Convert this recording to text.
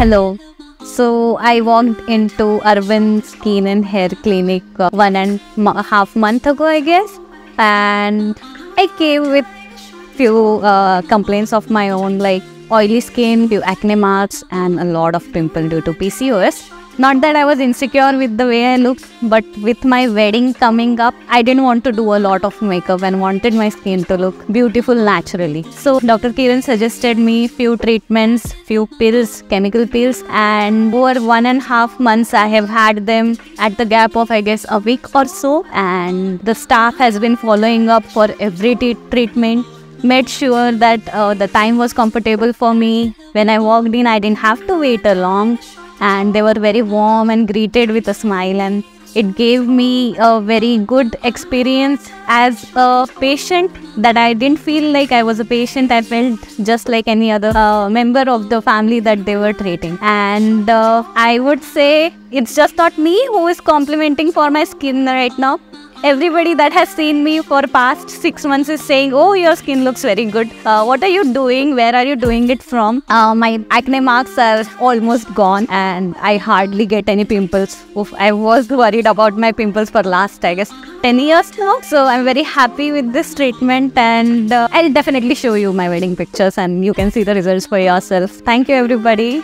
Hello. So I walked into Urban Skin and Hair Clinic uh, one and a half month ago, I guess, and I came with few uh, complaints of my own, like oily skin, few acne marks, and a lot of pimple due to PCOS. Not that I was insecure with the way I look, but with my wedding coming up, I didn't want to do a lot of makeup and wanted my skin to look beautiful naturally. So Dr. Kiran suggested me few treatments, few pills, chemical peels, and over one and a half months I have had them at the gap of I guess a week or so, and the staff has been following up for every treatment made sure that uh, the time was comfortable for me. When I walked in, I didn't have to wait a long and they were very warm and greeted with a smile. And it gave me a very good experience as a patient that i didn't feel like i was a patient. I felt just like any other uh, member of the family that they were treating. And uh, i would say it's just not me who is complimenting for my skin right now everybody that has seen me for past six months is saying oh your skin looks very good. Uh, what are you doing? Where are you doing it from? Uh, my acne marks are almost gone and i hardly get any pimples. Oof, i was worried about my pimples for last i guess 10 years now. So i'm very happy with this treatment and uh, i'll definitely show you my wedding pictures and you can see the results for yourself. Thank you everybody